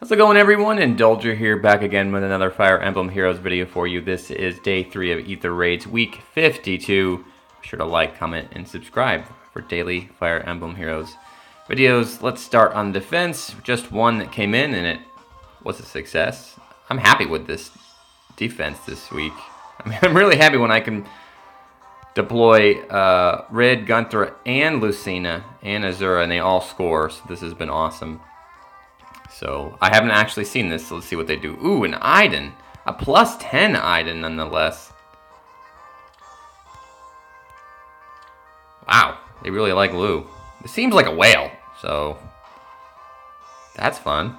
How's it going everyone? Ndolger here back again with another Fire Emblem Heroes video for you. This is day 3 of Aether Raids, week 52. Be sure to like, comment, and subscribe for daily Fire Emblem Heroes videos. Let's start on defense. Just one that came in and it was a success. I'm happy with this defense this week. I mean, I'm really happy when I can deploy uh, Rid, Gunter, and Lucina, and Azura, and they all score. So this has been awesome. So I haven't actually seen this, so let's see what they do. Ooh, an Idunn. A plus 10 Idunn, nonetheless. Wow, they really like Lou. It seems like a whale, so that's fun.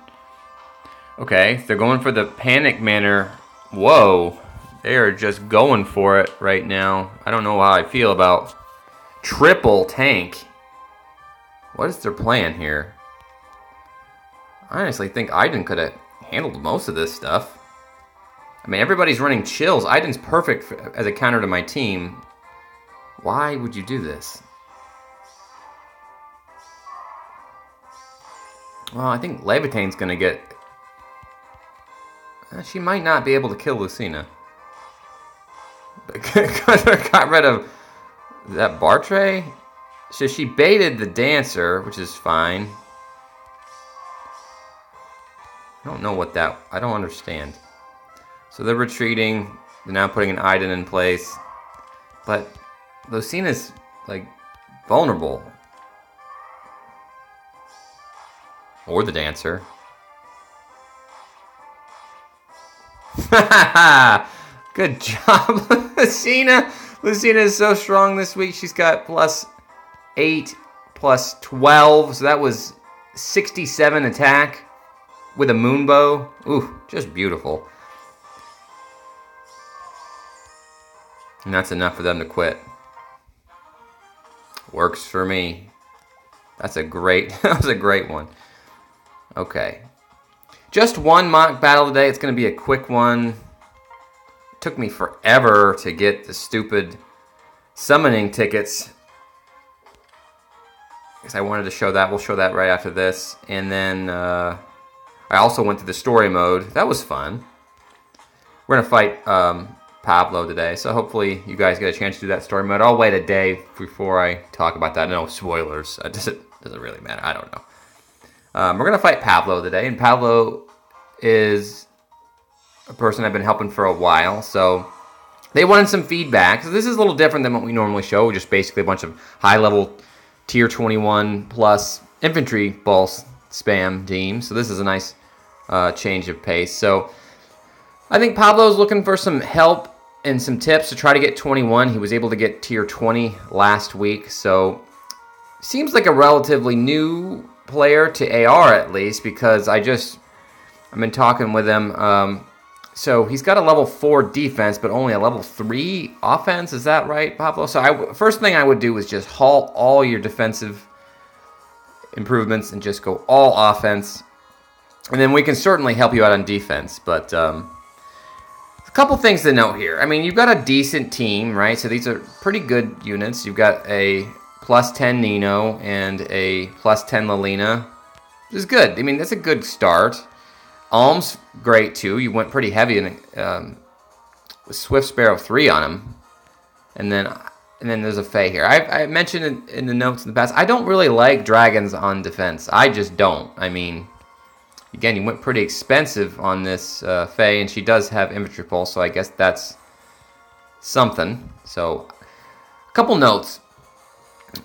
Okay, they're going for the Panic Manor. Whoa, they are just going for it right now. I don't know how I feel about triple tank. What is their plan here? I honestly think Idunn could have handled most of this stuff. I mean, everybody's running chills. Idunn's perfect for, as a counter to my team. Why would you do this? Well, I think Laevatein's to get... Uh, she might not be able to kill Lucina. Because got rid of that Bartre. So she baited the dancer, which is fine. I don't know what that... I don't understand. So they're retreating. They're now putting an Idunn in place. But Lucina's, like, vulnerable. Or the dancer. Good job, Lucina. Lucina is so strong this week. She's got plus 8, plus 12. So that was 67 attack with a moon bow. Ooh, just beautiful. And that's enough for them to quit. Works for me. That's a great, that was a great one. Okay. Just one mock battle today. It's going to be a quick one. It took me forever to get the stupid summoning tickets. Because I wanted to show that. We'll show that right after this. And then uh, I also went to the story mode. That was fun. We're to fight um, Pavllo today. So hopefully you guys get a chance to do that story mode. I'll wait a day before I talk about that. No spoilers. It doesn't, doesn't really matter. I don't know. Um, we're going to fight Pavllo today, and Pavllo is a person I've been helping for a while, so they wanted some feedback. So this is a little different than what we normally show, just basically a bunch of high-level tier 21 plus infantry pulse spam teams. So this is a nice uh, change of pace. So I think Pavllo's looking for some help and some tips to try to get 21. He was able to get tier 20 last week, so seems like a relatively new player to AR at least because I just I've been talking with him. Um, so he's got a level four defense, but only a level three offense. Is that right, Pablo? So I, first thing I would do is just halt all your defensive improvements and just go all offense, and then we can certainly help you out on defense. But um, a couple things to note here. I mean, you've got a decent team, right? So these are pretty good units. You've got a plus 10 Nino and a plus 10 Lilina. This is good. I mean, that's a good start. Alm's great too. You went pretty heavy in um, with Swift Sparrow 3 on him. And then and then there's a Fae here. I, I mentioned in, in, the notes in the past, I don't really like dragons on defense. I just don't. I mean, again, you went pretty expensive on this uh, Fae, and she does have infantry pulse, so I guess that's something. So, a couple notes.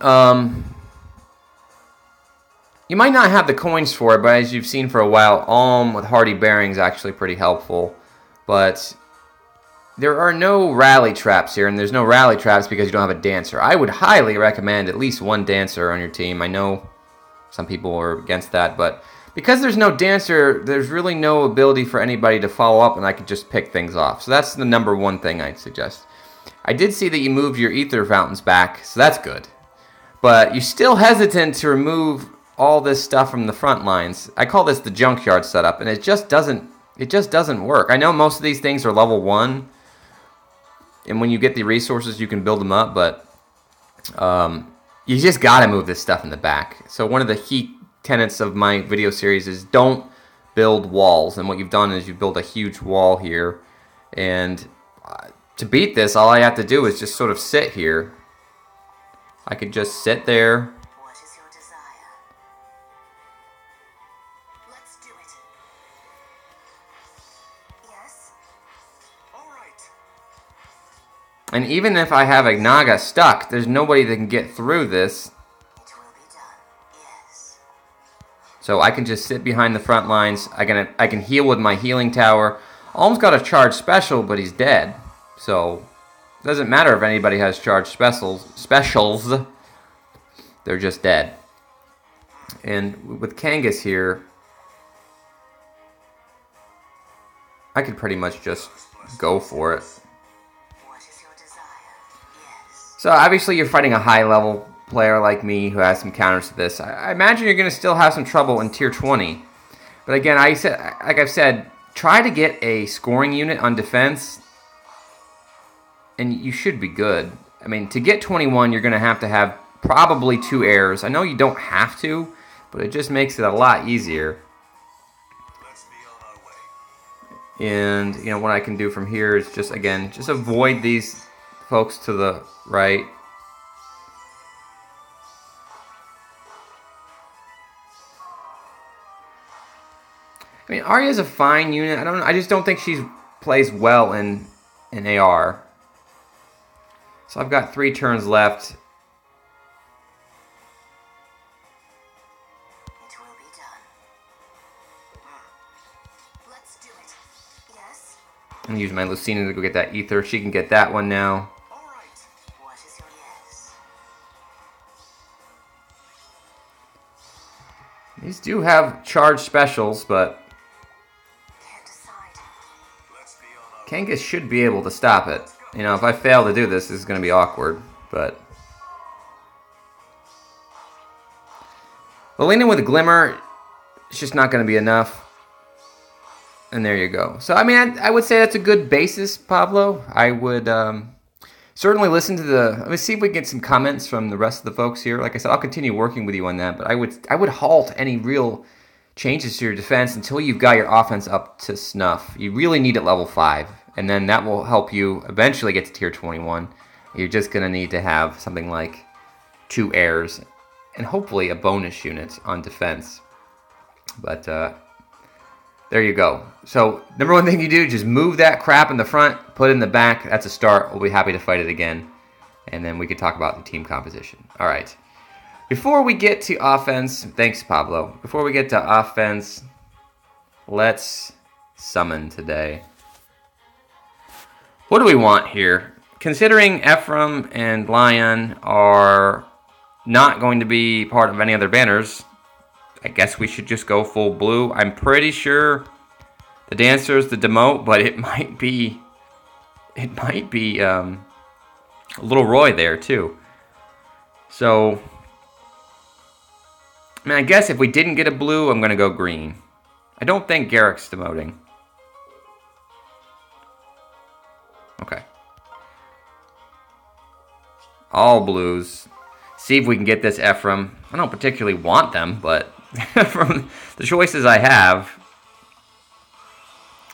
Um, you might not have the coins for it, but as you've seen for a while, Alm with Hardy Bearing is actually pretty helpful. But there are no rally traps here, and there's no rally traps because you don't have a dancer. I would highly recommend at least one dancer on your team. I know some people are against that, but because there's no dancer, there's really no ability for anybody to follow up, and I could just pick things off. So that's the number one thing I'd suggest. I did see that you moved your ether fountains back, so that's good but you're still hesitant to remove all this stuff from the front lines. I call this the junkyard setup, and it just doesn't it just doesn't work. I know most of these things are level one, and when you get the resources, you can build them up, but um, you just got to move this stuff in the back. So one of the key tenets of my video series is don't build walls. And what you've done is you build a huge wall here. And uh, to beat this, all I have to do is just sort of sit here. I could just sit there. What is your desire? Let's do it. Yes? All right. And even if I have a Naga stuck, there's nobody that can get through this. So I can just sit behind the front lines. I can I can heal with my healing tower. Almost got a charge special, but he's dead. So it doesn't matter if anybody has charge specials. Specials, they're just dead. And with Caineghis here, I could pretty much just go for it. What is your desire? Yes. So obviously you're fighting a high level player like me who has some counters to this. I, imagine you're going to still have some trouble in tier 20. But again, I said, like I've said, try to get a scoring unit on defense, and you should be good. I mean, to get 21, you're going to have to have probably two errors. I know you don't have to, but it just makes it a lot easier. And you know what I can do from here is just again just avoid these folks to the right. I mean, Arya's a fine unit. I don't. I just don't think she plays well in in AR. So I've got three turns left. It will be done. Ah, let's do it. Yes? I'm use my Lucina to go get that ether. She can get that one now. All right. What is your yes? These do have charge specials, but Caineghis should be able to stop it. You know, if I fail to do this, this is going to be awkward. But Valina with a glimmer, it's just not going to be enough. And there you go. So I mean, I, I would say that's a good basis, Pavllo. I would um, certainly listen to the. Let me see if we can get some comments from the rest of the folks here. Like I said, I'll continue working with you on that. But I would I would halt any real changes to your defense until you've got your offense up to snuff. You really need it level five, and then that will help you eventually get to tier 21. You're just gonna need to have something like two airs and hopefully a bonus unit on defense. But uh, there you go. So number one thing you do, just move that crap in the front, put it in the back. That's a start. We'll be happy to fight it again, and then we can talk about the team composition. All right. Before we get to offense, thanks Pavllo. Before we get to offense, let's summon today. What do we want here? Considering Ephraim and Lyon are not going to be part of any other banners, I guess we should just go full blue. I'm pretty sure the dancer is the demote, but it might be it might be um, little Roy there too. So I mean, I guess if we didn't get a blue, I'm gonna go green. I don't think Garrick's demoting. Okay. All blues. See if we can get this Ephraim. I don't particularly want them, but from the choices I have,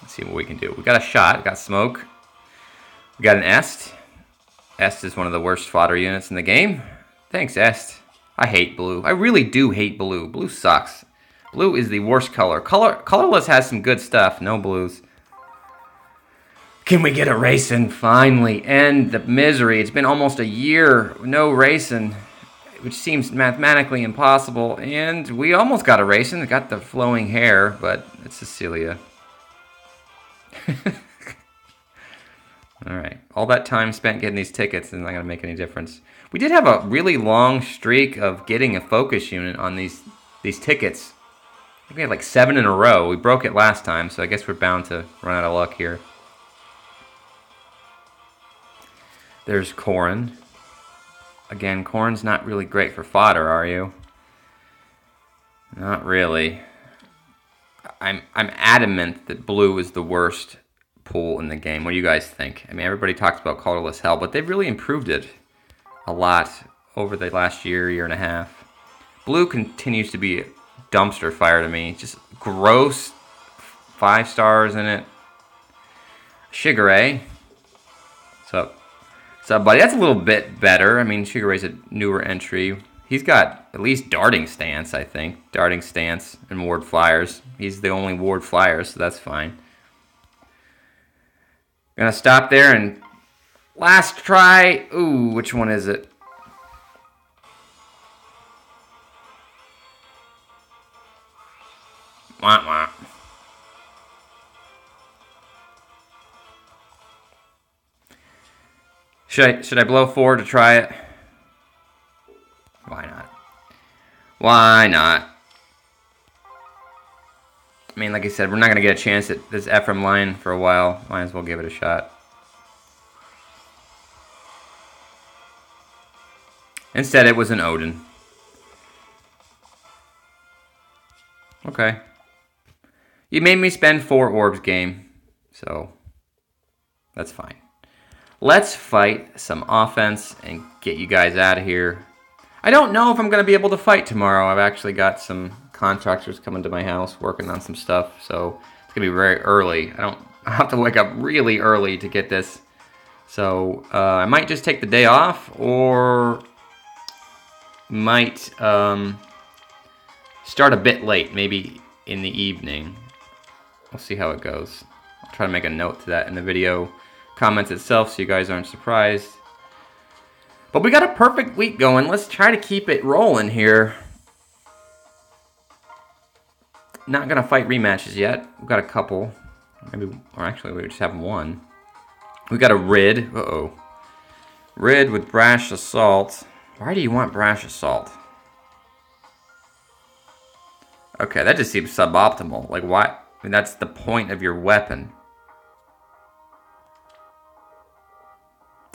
let's see what we can do. We got a shot, got smoke. We got an Est. Est is one of the worst fodder units in the game. Thanks, Est. I hate blue. I really do hate blue. Blue sucks. Blue is the worst color. Color colorless has some good stuff. No blues. Can we get a racing finally? End the misery. It's been almost a year no racing, which seems mathematically impossible. And we almost got a racing. Got the flowing hair, but it's Cecilia. All right. All that time spent getting these tickets isn't going to make any difference. We did have a really long streak of getting a focus unit on these these tickets. I think we had like seven in a row. We broke it last time, so I guess we're bound to run out of luck here. There's Corrin. Again, Corrin's not really great for fodder, are you? Not really. I'm I'm adamant that blue is the worst pool in the game. What do you guys think? I mean, everybody talks about colorless hell, but they've really improved it a lot over the last year, year and a half. Blue continues to be dumpster fire to me. Just gross, five stars in it. Shigure. What's up? What's up, buddy? That's a little bit better. I mean, Shigure's a newer entry. He's got at least darting stance, I think. Darting stance and ward flyers. He's the only ward flyer, so that's fine. Gonna stop there and last try. Ooh, which one is it? Wah, wah. Should I should I blow four to try it? Why not? Why not? I mean, like I said, we're not gonna get a chance at this Ephraim line for a while. Might as well give it a shot. Instead, it was an Odin. Okay. You made me spend four orbs game, so that's fine. Let's fight some offense and get you guys out of here. I don't know if I'm going to be able to fight tomorrow. I've actually got some contractors coming to my house working on some stuff, so it's going to be very early. I don't I have to wake up really early to get this. So uh, I might just take the day off or might um, start a bit late, maybe in the evening. We'll see how it goes. I'll try to make a note to that in the video comments itself so you guys aren't surprised. But we got a perfect week going. Let's try to keep it rolling here. Not gonna fight rematches yet. We've got a couple. Maybe, or actually, we just have one. We got a Rid. Uh oh. Rid with Brash Assault. Why do you want Brash Assault? Okay, that just seems suboptimal. Like, why? I mean, that's the point of your weapon.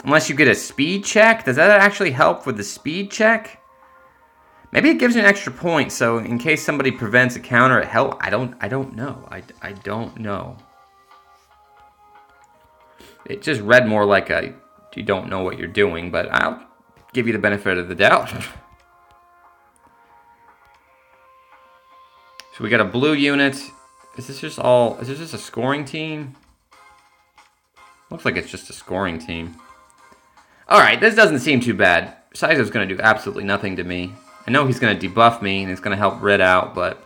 Unless you get a speed check. Does that actually help with the speed check? Maybe it gives you an extra point, so in case somebody prevents a counter, it help. I don't. I don't know. I, I don't know. It just read more like a you don't know what you're doing, but I'll give you the benefit of the doubt. so we got a blue unit. Is this just all? Is this just a scoring team? Looks like it's just a scoring team. All right, this doesn't seem too bad. Saizo's going to do absolutely nothing to me. I know he's going to debuff me and it's going to help Red out, but...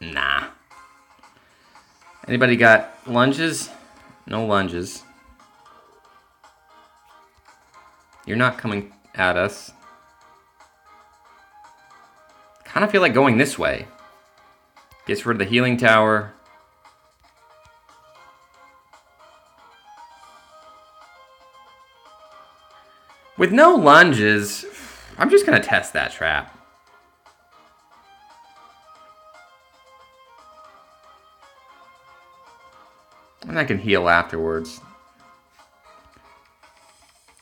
Nah. Anybody got lunges? No lunges. You're not coming at us. kind of feel like going this way. Gets rid of the healing tower. With no lunges, I'm just going to test that trap. And I can heal afterwards.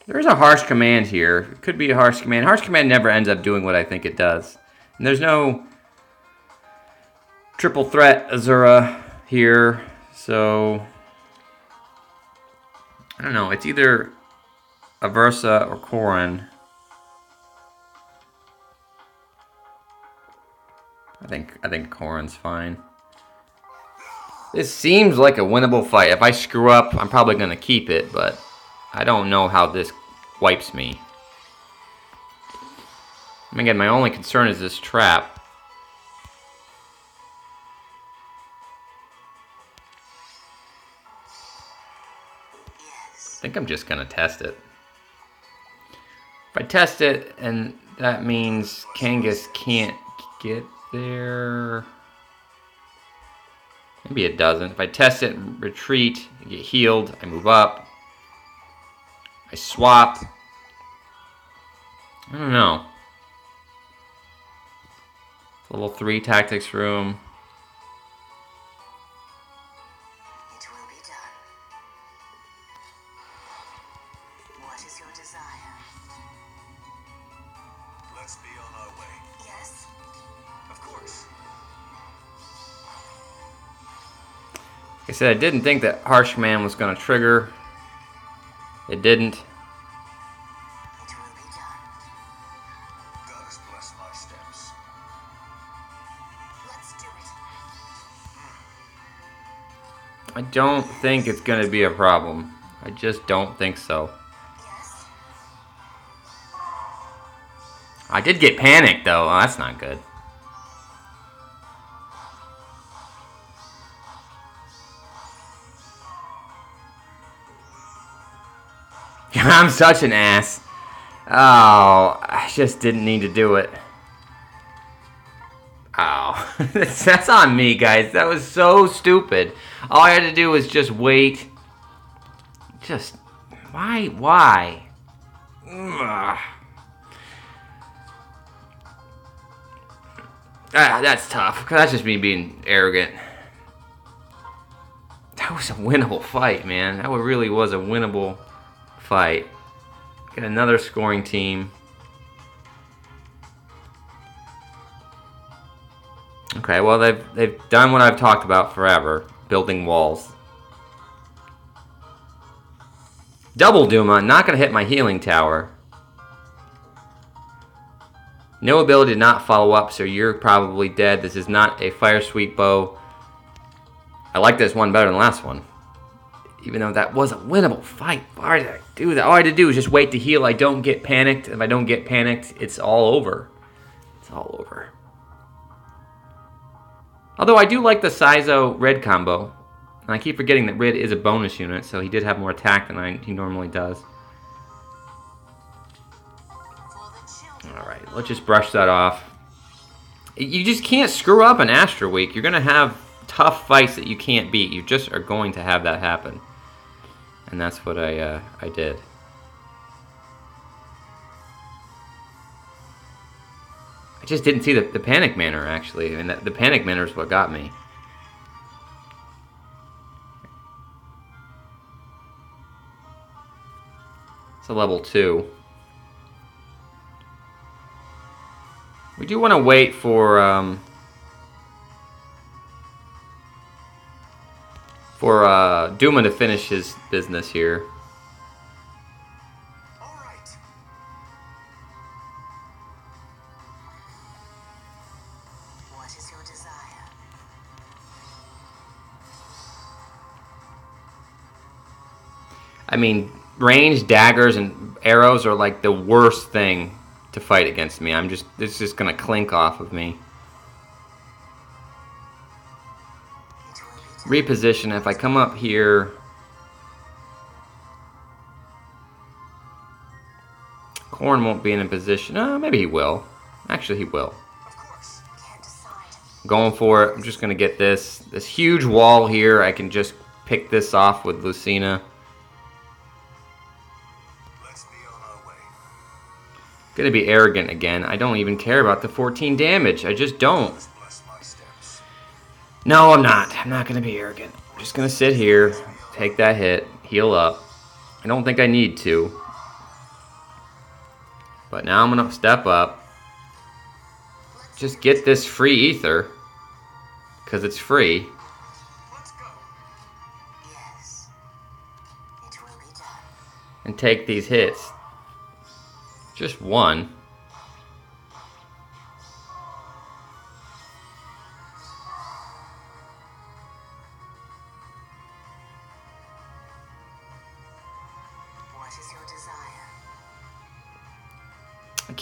There's a harsh command here. It could be a harsh command. Harsh command never ends up doing what I think it does. And there's no triple threat Azura here. So, I don't know. It's either Aversa or Corrin. I think I think Corrin's fine. This seems like a winnable fight. If I screw up, I'm probably going to keep it, but I don't know how this wipes me. And again, my only concern is this trap. I think I'm just going to test it. If I test it, and that means Caineghis can't get there. Maybe it doesn't. If I test it, retreat, get healed, I move up. I swap. I don't know. Level 3 tactics room. It will be done. What is your desire? Let's be on our way. Yes? Of course. Like I said, I didn't think that Harsh Command was going to trigger. It didn't. I don't think it's going to be a problem. I just don't think so. I did get panicked though. Oh, that's not good. I'm such an ass. Oh, I just didn't need to do it. Oh, that's, on me, guys. That was so stupid. All I had to do was just wait. Just, why, why? Ugh. Ah, that's tough. That's just me being arrogant. That was a winnable fight, man. That really was a winnable fight. Got another scoring team. Okay, well they've they've done what I've talked about forever, building walls. Double Duma, not gonna hit my healing tower. No ability to not follow up, so you're probably dead. This is not a fire sweep bow. I like this one better than the last one. Even though that was a winnable fight. Why did I do that? All I had to do was just wait to heal. I don't get panicked. If I don't get panicked, it's all over. It's all over. Although I do like the Saizo Red combo. And I keep forgetting that Red is a bonus unit, so he did have more attack than I, he normally does. Alright, let's just brush that off. You just can't screw up an Astra Week. You're going to have tough fights that you can't beat. You just are going to have that happen. And that's what I, uh, I did. I just didn't see the, the Panic Manor, actually. I mean, the, the Panic Manor is what got me. It's a level 2. We do want to wait for um, for uh, Duma to finish his business here. All right. What is your desire? I mean, ranged daggers and arrows are like the worst thing to fight against me. I'm just it's just gonna clink off of me. Reposition. If I come up here, Corn won't be in a position. Uh, maybe he will. Actually, he will. Going for it. I'm just gonna get this this huge wall here. I can just pick this off with Lucina. Gonna be arrogant again. I don't even care about the 14 damage. I just don't. No, I'm not. I'm not gonna be arrogant. I'm just gonna sit here, take that hit, heal up. I don't think I need to. But now I'm gonna step up. Just get this free ether. Because it's free. Yes. It will be done. and take these hits. Just one.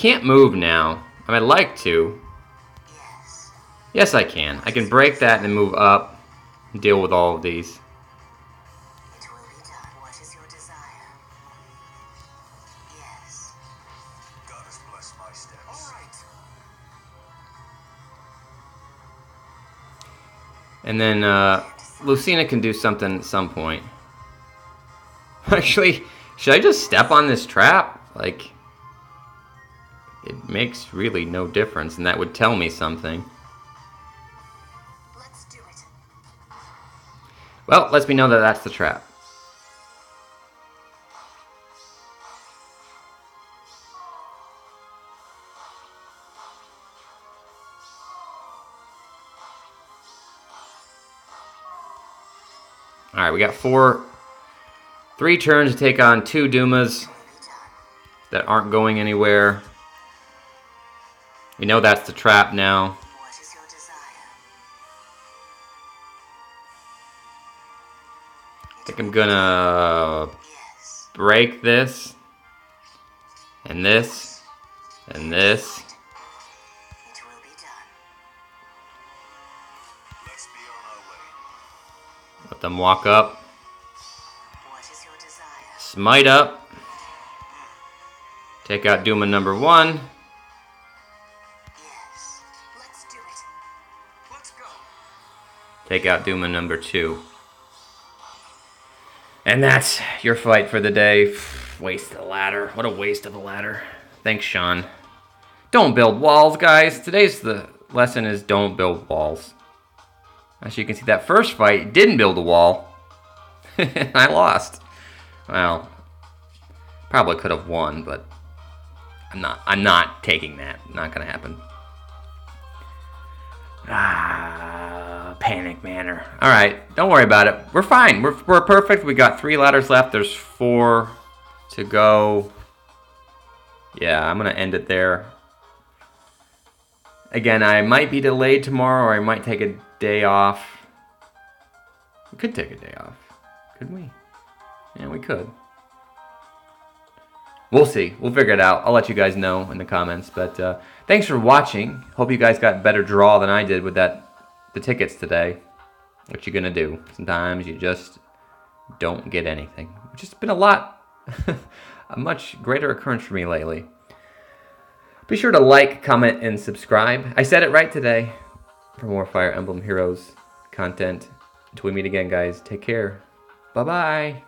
Can't move now. I I'd like to. Yes. Yes, I can. I can break that and move up and deal with all of these. Yes. And then uh, Lucina can do something at some point. Actually, should I just step on this trap? Like, it makes really no difference, and that would tell me something. Well, let's do it. Well, lets me know that that's the trap. All right, we got four, three turns to take on two Dumas Will be done. that aren't going anywhere. We know that's the trap now. I think I'm gonna break this, and this, and this. It will be done. Let's be on our way. Let them walk up. What is your desire? Smite up. Take out Duma number one. Take out Duma number two. And that's your fight for the day. Waste of the ladder. What a waste of a ladder. Thanks, Sean. Don't build walls, guys. Today's the lesson is don't build walls. As you can see, that first fight didn't build a wall. I lost. Well, probably could have won, but I'm not. I'm not taking that. Not gonna happen. Ah, panic manor. All right, don't worry about it. We're fine. We're, we're perfect. We got three ladders left. There's four to go. Yeah, I'm gonna end it there. Again, I might be delayed tomorrow, or I might take a day off. We could take a day off, could we? Yeah, we could. We'll see. We'll figure it out. I'll let you guys know in the comments. But uh, thanks for watching. Hope you guys got better draw than I did with that the tickets today. What you gonna do? Sometimes you just don't get anything, which has been a lot, a much greater occurrence for me lately. Be sure to like, comment, and subscribe. I said it right today. For more Fire Emblem Heroes content. Until we meet again, guys. Take care. Bye bye.